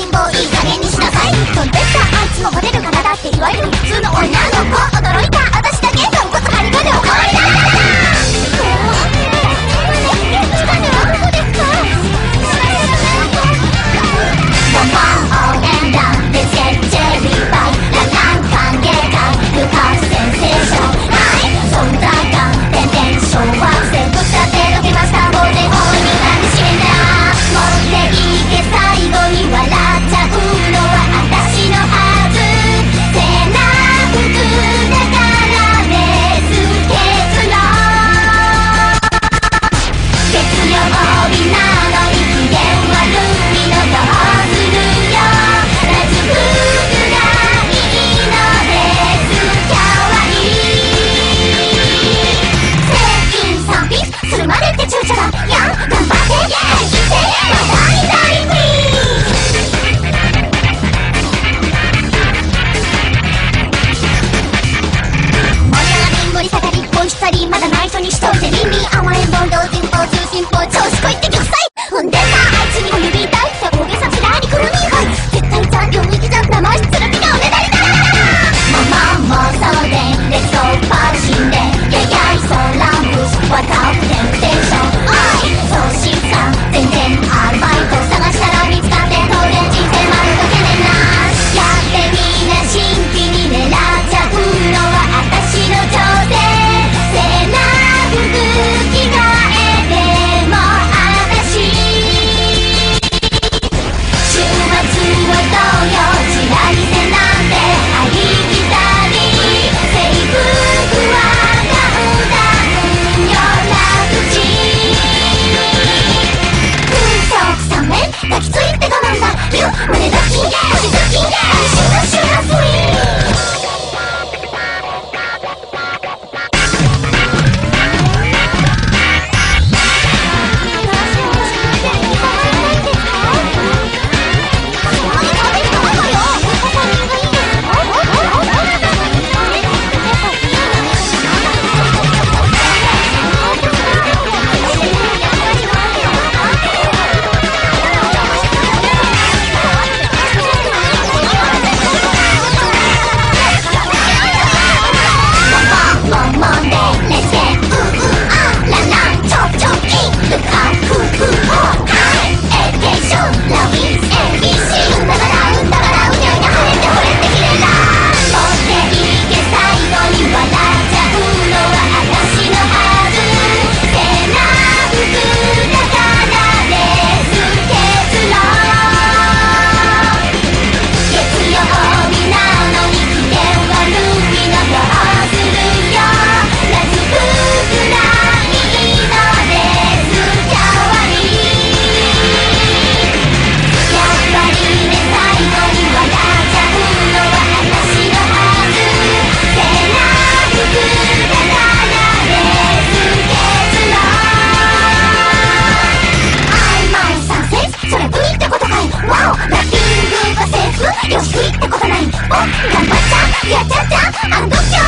貧乏いい加減にしなさい。飛んでったあいつのホテルからだっていわゆる普通の女の子。驚いた。俺のキングキングキン Mamãe, não quero!